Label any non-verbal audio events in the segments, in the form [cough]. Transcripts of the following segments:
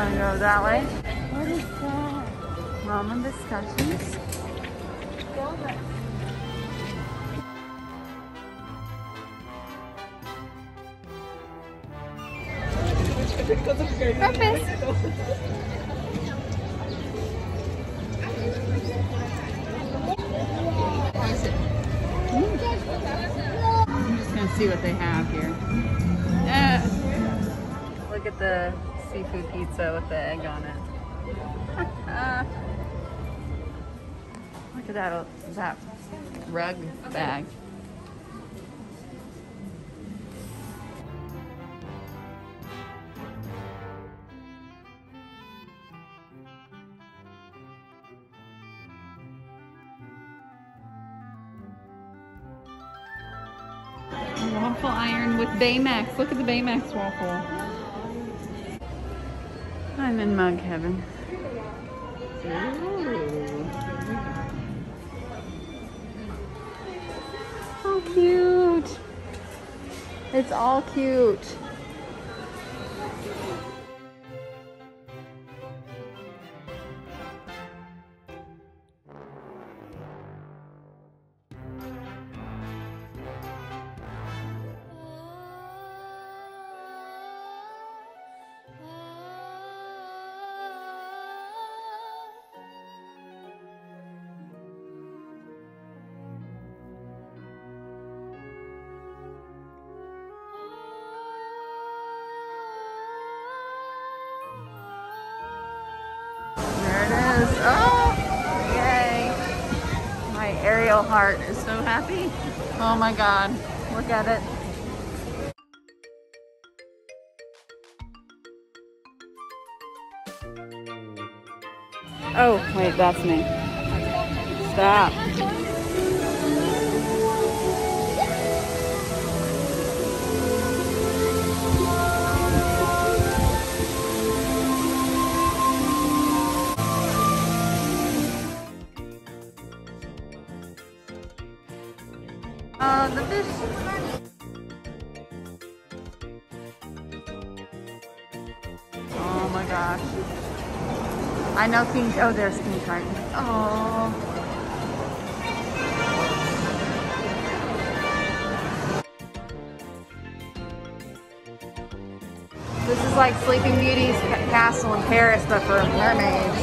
want to go that way? What is that? Ramen discussions. I'm just gonna see what they have here. Look at the seafood pizza with the egg on it. [laughs] Look at that that rug bag. Waffle iron with Baymax. Look at the Baymax waffle. I'm in mug heaven. Ooh. How cute. It's all cute. Oh, yay. My Ariel heart is so happy. Oh my God, look at it. Oh, wait, that's me. Stop. My gosh. I know King, oh, there's King Triton. Oh. This is like Sleeping Beauty's castle in Paris, but for mermaids.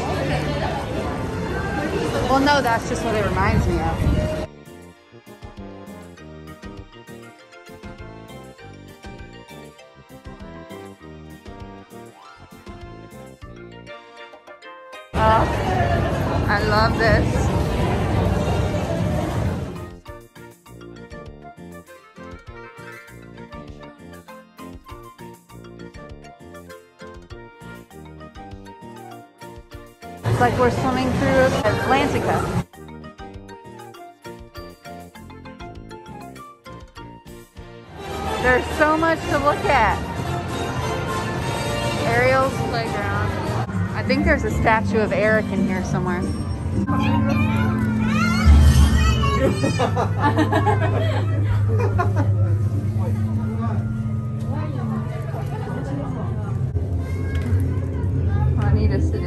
Well, no, that's just what it reminds me of. Love this. It's like we're swimming through Atlantica. There's so much to look at. Ariel's playground. I think there's a statue of Eric in here somewhere. Juanita today.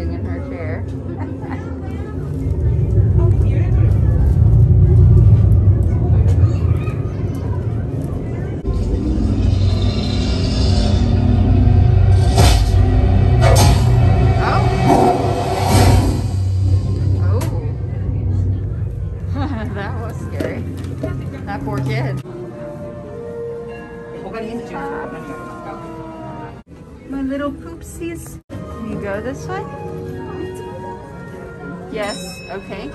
My little poopsies. Can you go this way? Yes, okay.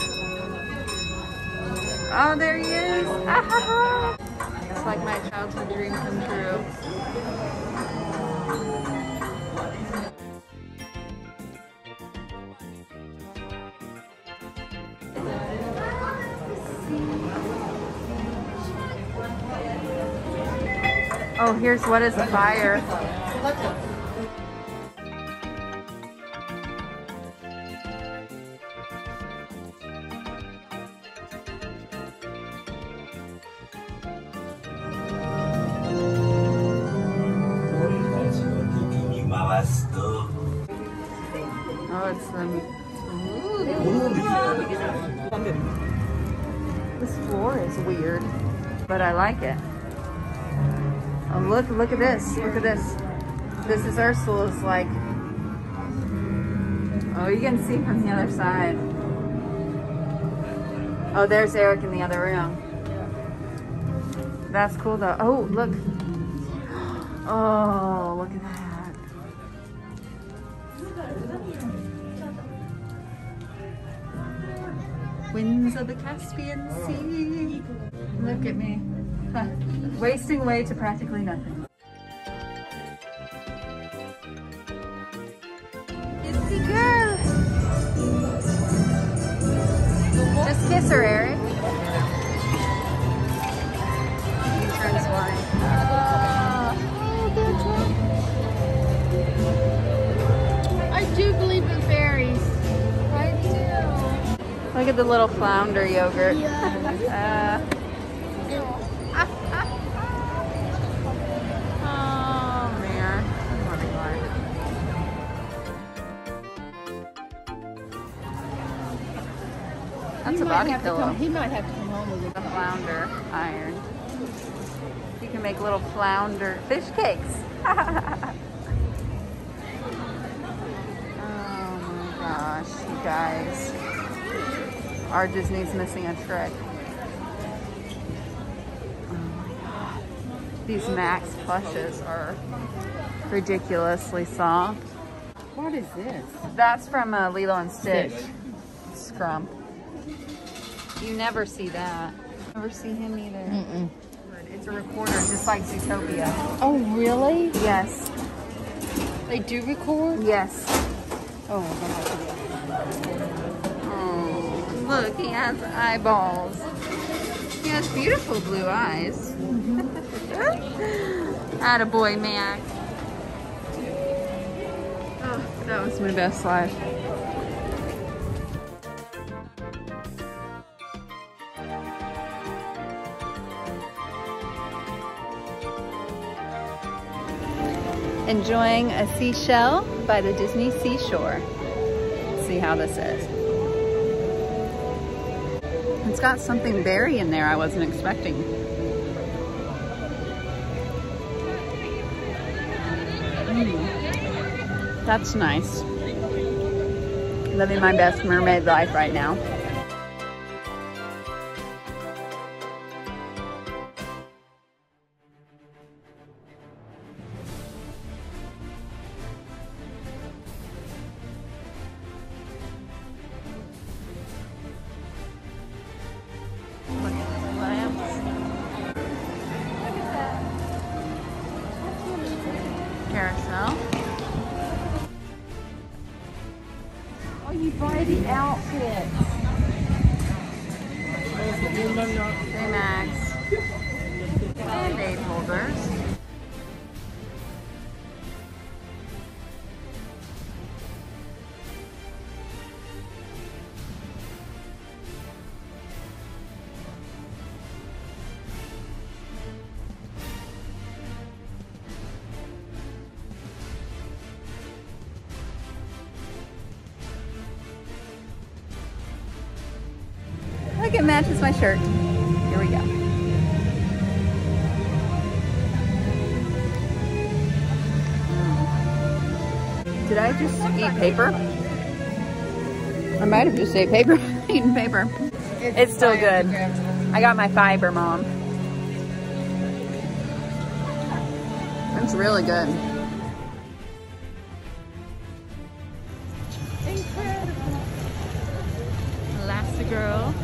Oh, there he is. Ah, ha, ha. It's like my childhood dream come true. Oh, here's what is a fire. This floor is weird, but I like it. Oh, look, look at this. Look at this. This is Ursula's, like, oh, you can see from the other side. Oh, there's Eric in the other room. That's cool though. Oh, look. [gasps] Oh, look at that. Winds of the Caspian Sea. Look at me. Huh. Wasting away to practically nothing. Kissy girl. Just kiss her, Eric. The little flounder yogurt. Uh, uh, uh, uh, oh man, oh, what a life. That's He a body pillow. come- He might have to come home with a flounder iron. You can make little flounder fish cakes. [laughs] oh my gosh, you guys. Our Disney's missing a trick. Oh my god. These Max plushes are ridiculously soft. What is this? That's from uh, Lilo and Stitch. Stitch. Scrump. You never see that. Never see him either. Mm-mm. It's a recorder, just like Zootopia. Oh, really? Yes. They do record? Yes. Oh, I'm gonna have to get Oh, look, he has eyeballs. He has beautiful blue eyes. [laughs] Attaboy, Mac. Oh, that was my best life. Enjoying a seashell by the Disney seashore. Let's see how this is. It's got something berry in there I wasn't expecting. Mm. That's nice. Living my best mermaid life right now. Remax. Band-aid holders. Look, it matches my shirt. We go. Mm. Did I just eat paper? I might have just ate paper. [laughs] Eating paper. It's still good. I got my fiber, mom. It's really good. Incredible. Elastigirl.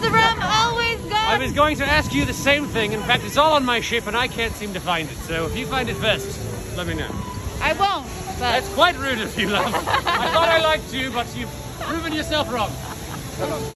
From always gone. I was going to ask you the same thing. In fact, it's all on my ship and I can't seem to find it. So if you find it first, let me know. I won't. But That's quite rude of you, love. I thought I liked you, but you've proven yourself wrong. [laughs]